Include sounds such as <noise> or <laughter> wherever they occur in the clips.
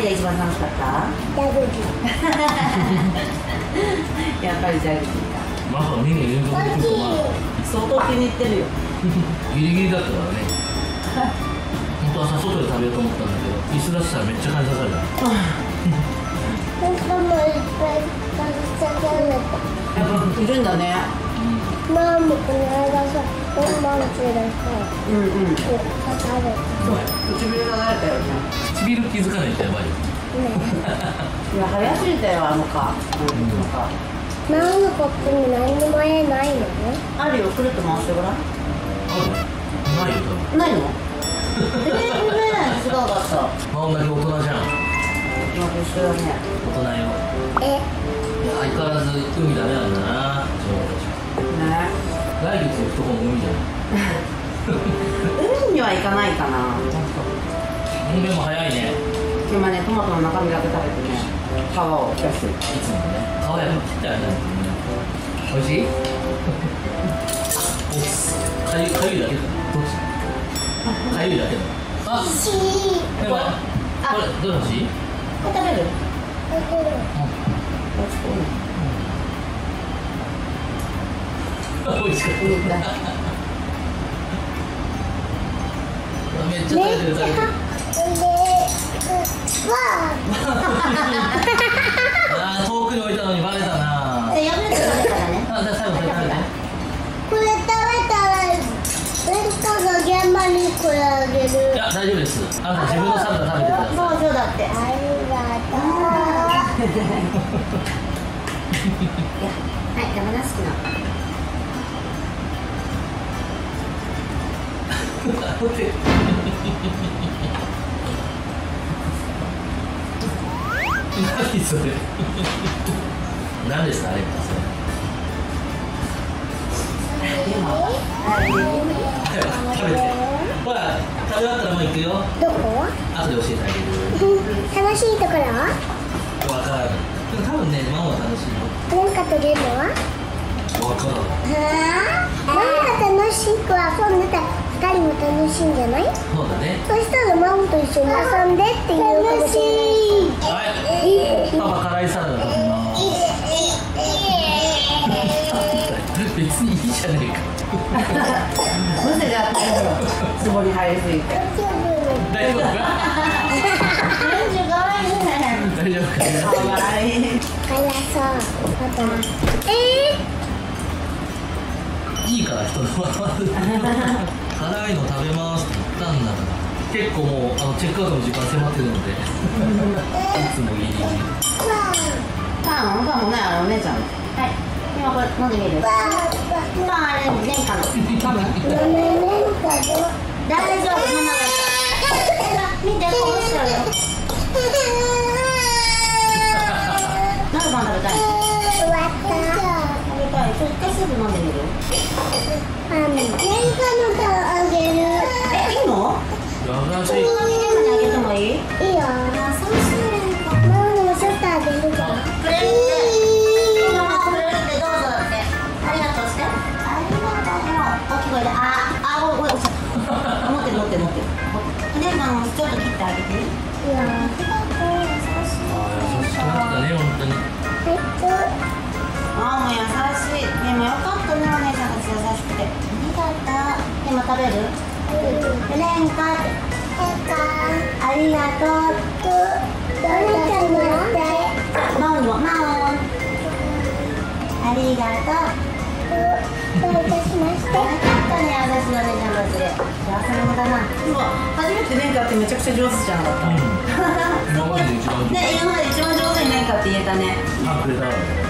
何が一番楽しかった？ダブルやっぱりジャグジーかまさか2年連続で相当気に入ってるよ。ギリギリだったからね。本当はさ外で食べようと思ったんだけど椅子出したらめっちゃ感謝された。本当もいっぱい食べちゃダメだやっぱいるんだね。ママもこの間さ本番中でさうん。うん。食べたそう唇が慣れたよね唇気づかないとやばいよいや早すぎたよあの蚊うん。なん。かママのコップに何にもえないのあるよくるっと回してごらん。あるないよ多分ないのえー、ごめん。違うかったマオンだけ大人じゃん。今と一緒だね大人よえいや相変わらず海ダメなん。だなね来月行くとこも海じゃん。海には行かないかな。うんでも早いね。今ねトマトの中身だけ食べてね皮を出してるいつもね。皮やっぱ切ってあれなんだよね。美味しい？<laughs> かゆかゆいだけだどっち？かゆいだけだ。あしい。でもこれどれ欲しい？これ食べる。だけど美味しかっためちゃ食べてる食べて遠くに置いたのにバレたなやめて食べたら。ねあじゃ最後それこれ食べたら。誰かが現場にこれあげる大丈夫ですあなた自分のサラダ食べてくださいもうそうだってありがとうはい山梨好きな待何それ？何ですかあれそれ食べてほら食べ終わったらもう行くよどこ後で教えてあげる楽しいところ。わからないでも多分ねママは楽しいよ何かとゲームはわからないママが楽しく遊んでたら二人も楽しいんじゃない？そうだね。そしたらママと一緒に遊んでって言うかもしれはい。パパ辛いサラダ食べます別にいいじゃねえかむせちゃつぼに入りすぎて大丈夫かか。わいいね大丈夫かかわいい。辛そう。あとえいいから人のまま辛いの食べますって言ったんだから。結構もうあのチェックアウトの時間迫ってるので。いつもギリギリパンパンもねあのお姉ちゃん。はい。今これ飲んでみる。パンあれの何のパン食べた。い <laughs> いちょっと一回スープ飲んでみるあの年間の顔あげる。えいいの？優しいあげてもいい？いいよ。優しいママもちょっとあげるからくれるってママくれるってどうぞだって。ありがとうして。ありがとう。大きい声でああごめんごめん。落ちちゃった持ってる持ってる。持ってる。でもちょっと切ってあげて。いいよありがとう優しいあー優しくなったね本当に。はいああもう優しいでもよかったねお姉さんたち優しくてありがとう。今食べるレンカってありがとうどれかもらってマオンもマオンありがとうどういたしましてよかったね優しいお姉ちゃんたちで幸せ者だな今初めてレンカってめちゃくちゃ上手じゃなかったうん今までで一番上手ね今まで一番上手にレンカって言えたね。あくれた。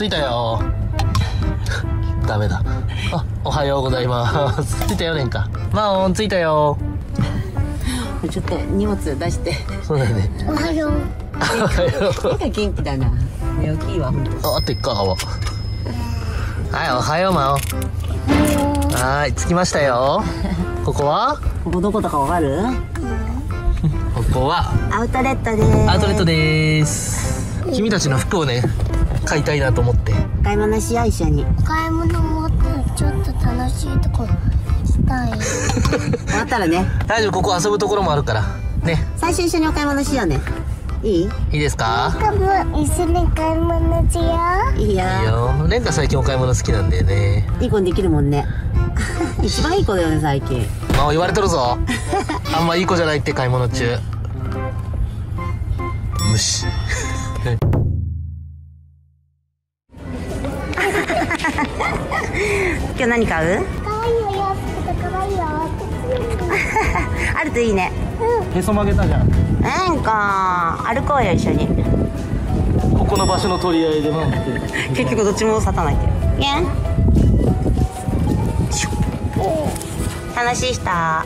着いたよ。<laughs> ダメだ。あおはようございます。<laughs> 着いたよレンカマオン着いたよ。ちょっと荷物出して。そうだよね。おはよう。おはよう。元気だな。寝起きいいわあでっか泡。はいおはようマオ。はい着きましたよ。ここは？ここどことかわかる？ここは？アウトレットです。アウトレットです。君たちの服をね買いたいなと思って。買い物しよう一緒に。買い物もちょっと楽しいとこしたい。<laughs> 終わったらね。大丈夫ここ遊ぶところもあるから。ね。最初一緒にお買い物しようね。いい？いいですか？かも一緒に買い物しよいいよ。いいよ。レンカ最近お買い物好きなんだよね。いい子にできるもんね。<laughs> 一番いい子だよね最近。まあ言われとるぞ。<laughs> あんまいい子じゃないって買い物中。無視今日何買う？うかわいいよ安くてかわいいよあるといいね。へそ曲げたじゃん。なんか。歩こうよ一緒に。ここの場所の取り合いでなんて結局どっちも立たないってね楽しいした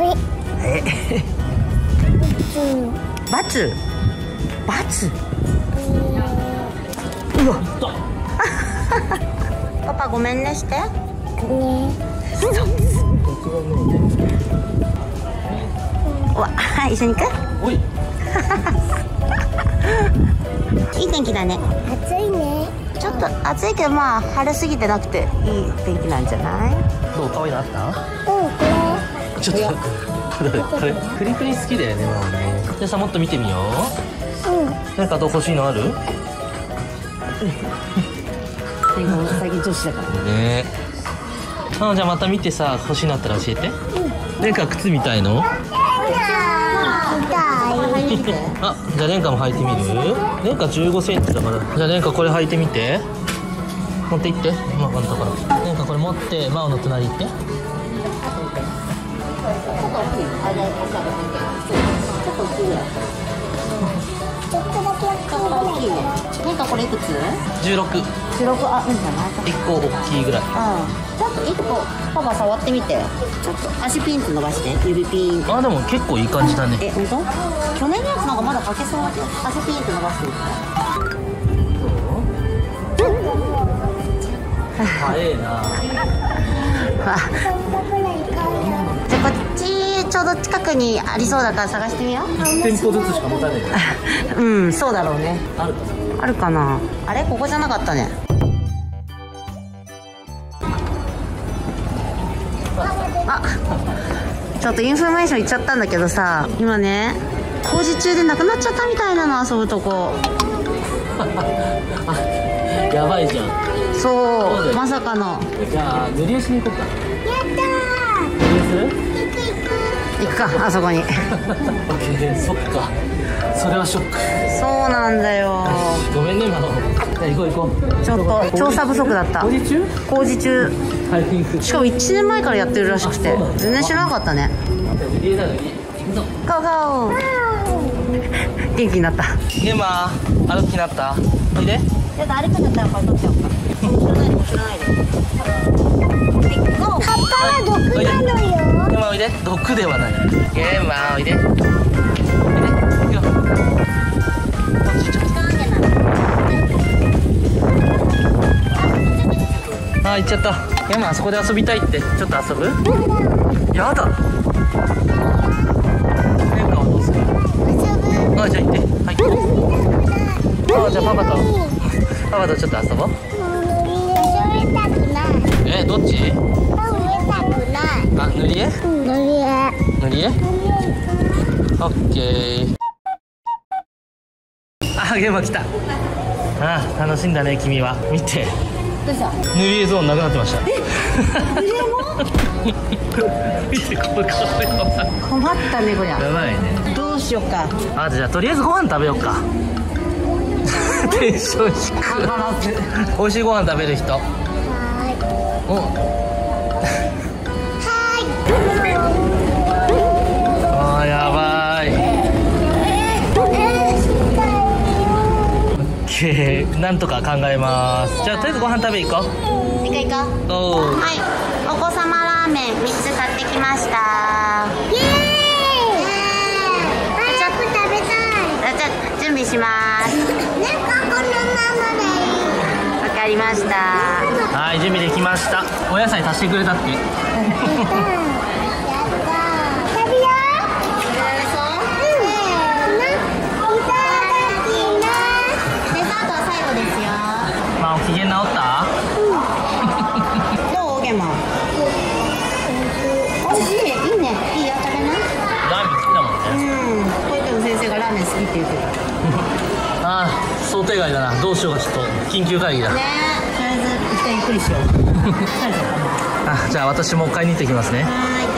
えバツ？バツ。うわパパごめんねして。ね。うわ一緒に行く？おい。<laughs> いい天気だね。暑いね。ちょっと暑いけどまあ晴れすぎてなくていい天気なんじゃない？どう可愛いのあった？うん。こちょっとこれクリクリ好きだよねママね。じゃあさもっと見てみよれうん。うなんかどう欲しいのある？最近女子だから。ね。ママじゃあまた見てさ欲しいのあったら教えて。レンカ靴みたいの？あじゃあレンカも履いてみる？レンカ1 5センチだから。じゃあレンカこれ履いてみて。持って行って。ママのところレンカこれ持ってマオの隣行って。ちょっとだけ大きい。ぐらいなんかこれいくつ？16 16あいいんじゃない1個大きいぐらい。うんちょっと一個パパ触ってみて。ちょっと足ピンと伸ばして。指ピンあでも結構いい感じだね。え本当？去年のやつなんかまだ履けそう足ピンと伸ばしてみて。早えな。あじゃあこっちちょうど近くにありそうだから探してみよ1店舗ずつしか持たねえううんそうだろうね。あるかな。あるかな。あれ？ここじゃなかったね。あちょっとインフォメーション行っちゃったんだけどさ。今ね工事中でなくなっちゃったみたいなの遊ぶとこ。<laughs> やばいじゃん。そうまさかの。じゃあ塗り絵しに行こうか。やった塗り絵す行くかあそこに。オッケーそっか。それはショック。そうなんだよ。ごめんねママじゃあ行こう行こう。ちょっと調査不足だった。工事中？工事中。しかも1年前からやってるらしくて。全然知らなかったね。ゴーゴー。元気になった。ゲマ歩きになった？おいでちょっと歩くんだったらこれ取っちゃおうか知らないで知らないでゴー葉っぱは毒なのよゲマおいで？毒ではない。ゲマおいで？おいで行くよこっちちょっとあ行っちゃった。ゲマあそこで遊びたいって。ちょっと遊ぶ？やだ。レンカはどうする？遊ぶあじゃあ行って。はい。あじゃあパパと。パパとちょっと遊ぼう。えどっち？あ塗り絵？うん乗り絵。塗り絵？オッケー。あゲーム来た。あ楽しんだね君は。見て。どうした？塗り絵ゾーンなくなってました。<laughs> 見てこの顔困ったねこりゃ。やばいね。どうしようか。あじゃあとりあえずご飯食べようか。<laughs> テンション低い。美味しいご飯食べる人。はい。は <laughs> なんとか考えます。じゃあとりあえずご飯食べ行こ行く行こう。うおう。はい。お子様ラーメン3つ買ってきました。イエーイ。早く食べたい。じゃあ準備します。なんかこのままでいい。わかりました。はい準備できました。お野菜足してくれたってやった食べよううんいただきますデザートは最後ですよまあ機嫌直ったどうゲマおいしいいいねいいよ食べなラーメン好きだもんねうん保育の先生がラーメン好きって言ってたああ想定外だな。どうしようか。ちょっと緊急会議だ。ね。とりあえず一回ゆっくりしよう。<laughs> あじゃあ私も買いに行ってきますね。はーい、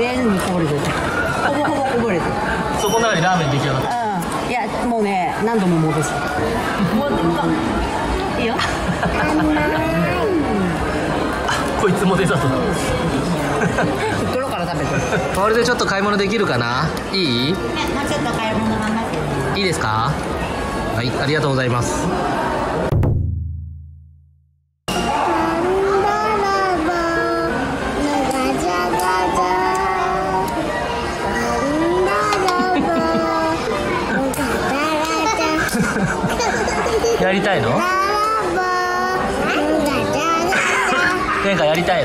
全部こぼれてる。ほぼほぼこぼれて。そこの中にラーメン出来上がったうん、いやもうね。何度も戻すもういいよこいつもデザート袋から。食べてるこれでちょっと買い物できるかないいもうちょっと買い物頑張っていいですかはいありがとうございます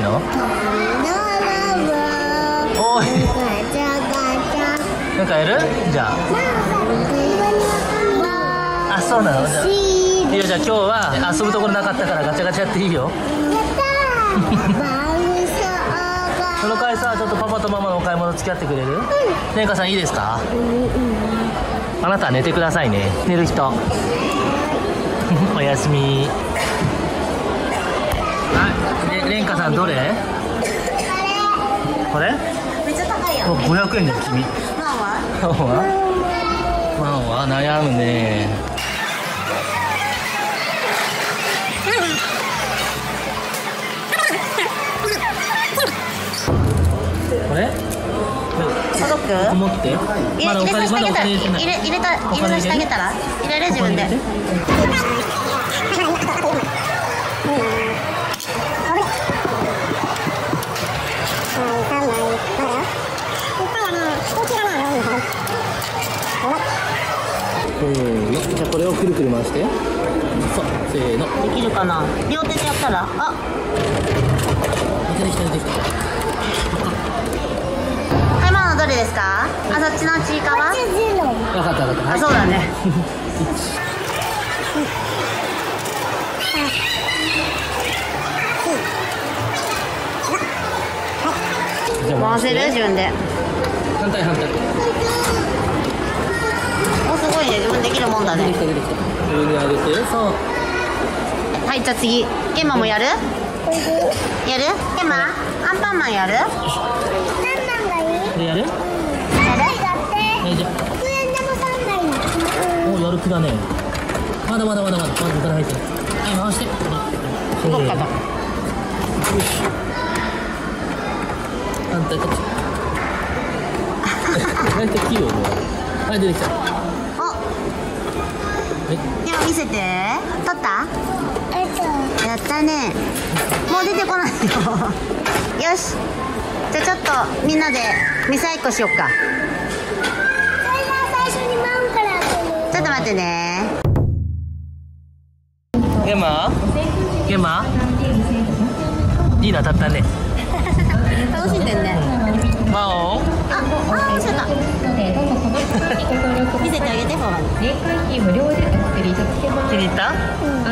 ないの？おい。なんかやる？じゃあ。あそうなの？じゃあ。いいよじゃあ今日は遊ぶところなかったからガチャガチャやっていいよ。その回さちょっとパパとママのお買い物付き合ってくれる？ねんかさんいいですか？あなたは寝てくださいね。寝る人。<laughs> おやすみあれれんかさんどれ？これ？めっちゃ高いよ。お500円だよ君。マンはマンは悩むね。これ？届く持って。入れ入れさせてあげたら。入れ入れた入れさせてあげたら？入れる自分でお金入れてうん。じゃあこれをくるくる回して。そうせーの。できるかな？両手でやったら？あ。出てきた出てきた。買い物どれですか？あそっちのちいかわ分かった分かった。あそうだね。じゃあ回せる？自分で。反対反対おすごいね自分できるもんだね。出てきた出てきた上に上げて。そうはいじゃあ次。ゲンマもやる？やる？ゲンマ？アンパンマンやる？やるこれやる？えじゃあ。おやる気だね。まだまだまだまだまだお金入ってるはい回して動くかと反対こっち大体器用ねはい出てきた見せて。取った？やったね。もう出てこないよ。よし。じゃあちょっとみんなでミサイっこしよっか。ちょっと待ってね。ゲンマゲンマいいの当たったね。<laughs> 楽しんでんね。マオ？ンあ、あ、ちょっと見せてあげて、ほら年会費無料でお作りいただけます気に。入ったア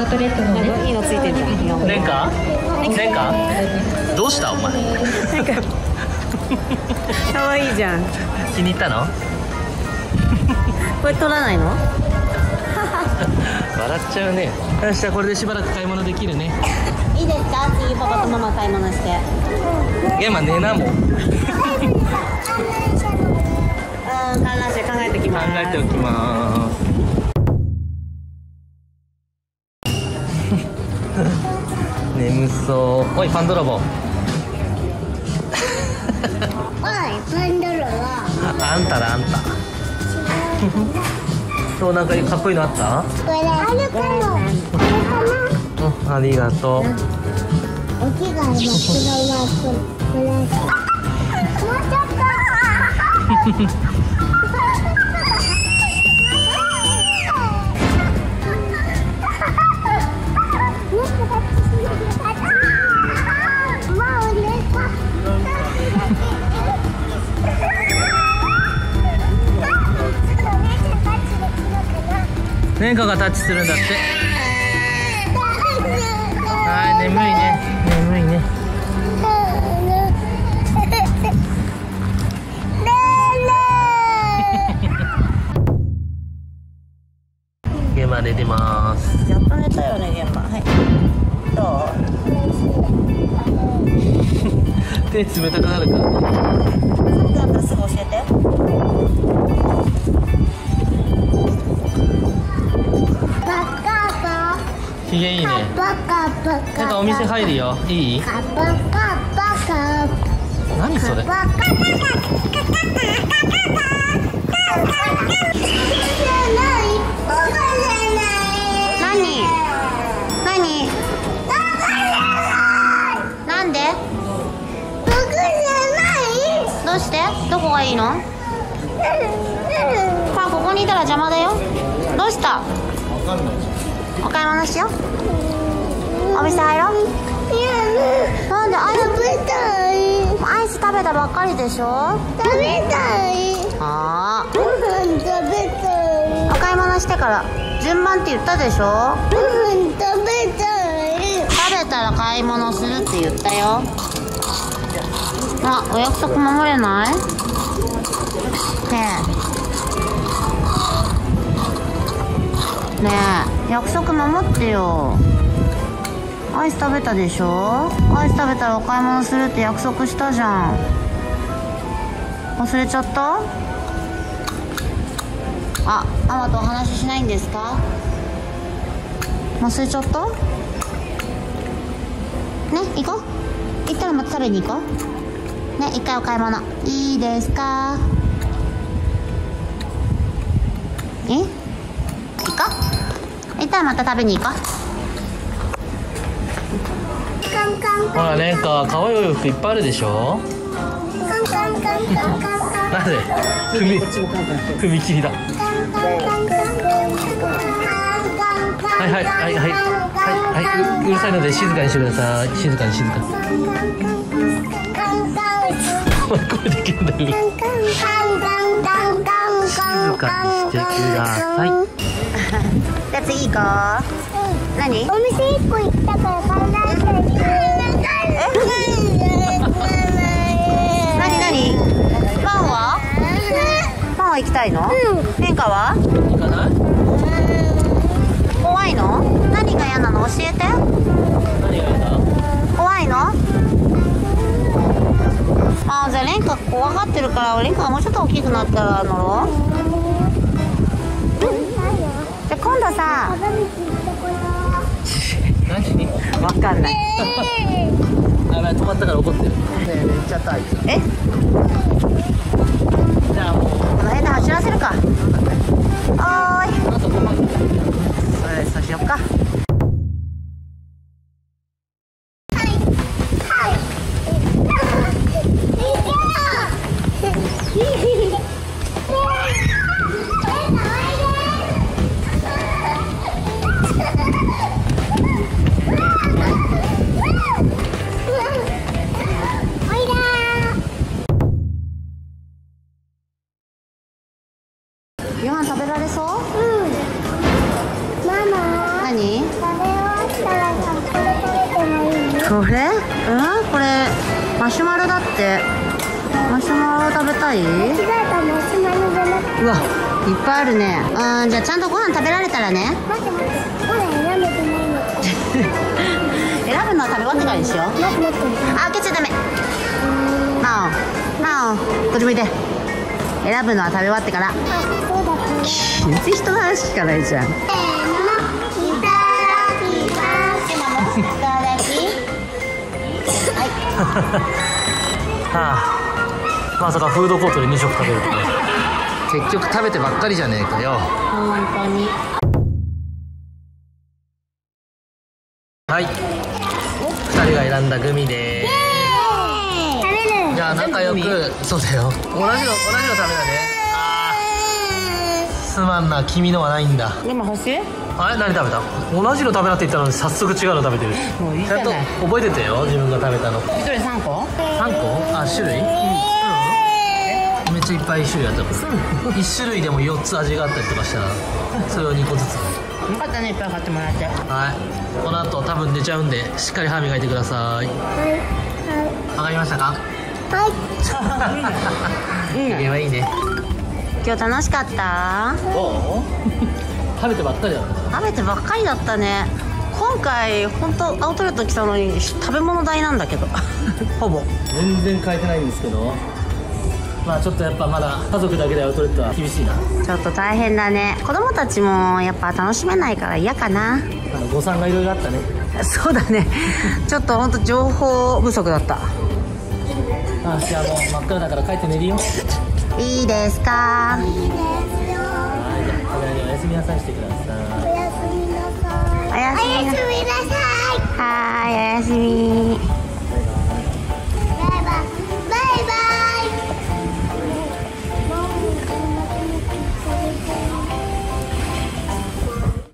ウトレットのなんか？いいのついてんじゃんレンカレンカどうした？お前。か。わいいじゃん。気に入ったの？これ取らないの？笑っちゃうね。よしじゃあこれでしばらく買い物できるね。いいですか？次パパとママ買い物して。ゲンマ寝なもん <laughs> 観覧車考えておきます考えておきます眠そうおいパンドラボおいパンドラはあんただあんた今日なんかかっこいいのあったこれあるかもうんありがとうお着替えの黒マークこれもうちょっと年花がタッチするんだって。はい眠いね。眠いね。ゲーマー出てます。やっと寝たよね現場はい。どう？手冷たくなるから。ねだったらすぐ教えてバカバ。ひげいいね。なんかお店入るよ。いい？何それ？どうしてどこがいいのパンここにいたら邪魔だよどうしたお買い物しよう。お店入ろう。なんでアイス食べたい？アイス食べたばっかりでしょ？食べたい。あご飯食べたい。あお買い物してから順番って言ったでしょ？ご飯食べたい。食べたら買い物するって言ったよ。あお約束守れない？ねえねえ約束守ってよ。アイス食べたでしょ？アイス食べたらお買い物するって約束したじゃん。忘れちゃった？あママとお話ししないんですか？忘れちゃった？ね行こう。行ったらまた食べに行こう。ね一回お買い物。いいですか？え？行こう行ったらまた食べに行こう。ほらレンカ可愛いお洋服いっぱいあるでしょ？なぜ踏み踏切だ。はいはいはいはいはいはいううるさいので静かにしてください。静かに静かに。<laughs> 声できるんだよ静かにしてくださいじゃあ次行こう。何？お店一個行ったから観覧車行く何？何？パンは？パンは行きたいの？変化は行かない怖いの？何が嫌なの？教えて。何が嫌だ怖いの？あじゃあレンカ怖がってるからレンカがもうちょっと大きくなったら乗ろう今度さ。何？わかんない。あら止まったから怒ってる。ね。え行っちゃったあいつえ？じゃあもうたい？違うかマシュマロじゃなくてうわいっぱいあるね。うんじゃあちゃんとご飯食べられたらね。待って待ってまだ選べてないの。選ぶのは食べ終わってからにしよう。待って待って。あ開けちゃダメ。なおなおこっち向いて。選ぶのは食べ終わってから。あそうだった。全然人の話聞かないじゃん。せーのいただきます。いただき。<laughs> <laughs> はあまさかフードコートで2食食べるとね。結局食べてばっかりじゃねえかよ。本当に。はい。2人が選んだグミで食べるじゃあ仲良くそうだよ。同じの同じの食べだね。あー。すまんな君のはないんだ。でも欲し？いあれ？何食べた？同じの食べなって言ったのに早速違うの食べてる。もういいじちゃんとゃない覚えててよ自分が食べたの。一人三個？3個？あ種類？うんちゃいっぱい種類あったもん1種類でも4つ味があったりとかしたらそれを2個ずつ。よかったねいっぱい買ってもらって。はい。この後多分寝ちゃうんでしっかり歯磨いてください。はい。わかりましたか？はい。う <laughs> んいけばいいね。今日楽しかった？どう？食べてばっかりだった。食べてばっかりだったね。今回本当アウトレット来たのに食べ物代なんだけど。<laughs> ほぼ。全然変えてないんですけどまあちょっとやっぱまだ家族だけでアウトレットは厳しいな。ちょっと大変だね。子供たちもやっぱ楽しめないから嫌かな。あの誤算がいろいろあったね。そうだね。ちょっと本当情報不足だった。あじゃあもう真っ暗だから帰って寝るよ。はいいいですか？じゃあおやすみなさいしてください。おやすみなさい。おやすみなさい。はーいおやすみ